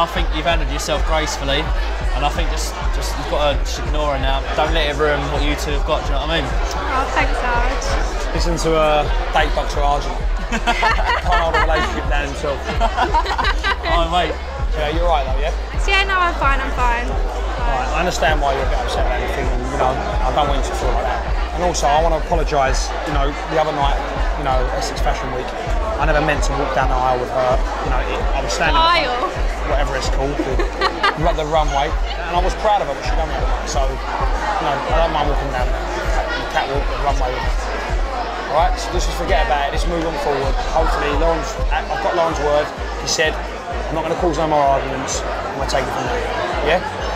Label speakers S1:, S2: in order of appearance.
S1: I think you've handled yourself gracefully, and I think just just you've got to just ignore her now. Don't let it ruin what you two have got. Do you know what I mean?
S2: Oh, thanks, Arg.
S3: Listen to a date boxer Argent. Can't hold a relationship down himself.
S1: Oh mate,
S3: Yeah, you're right though, yeah?
S2: Yeah, no, I'm fine, I'm fine.
S3: Right, I understand why you're a bit upset about anything, and you know, I don't want you to feel like that. And also, I want to apologise. You know, the other night, you know, Essex Fashion Week, I never meant to walk down the aisle with her. You know, it, I was standing,
S2: Aisle?
S3: Whatever it's called, the, the runway, and I was proud of her, but she done other. So, you know, I don't mind walking down the catwalk, the runway with her. All right, so let's just forget about it. Let's move on forward. Hopefully, Lauren's. I've got Lauren's word. He said, "I'm not going to cause no more arguments. I'm going to take it from there." Yeah.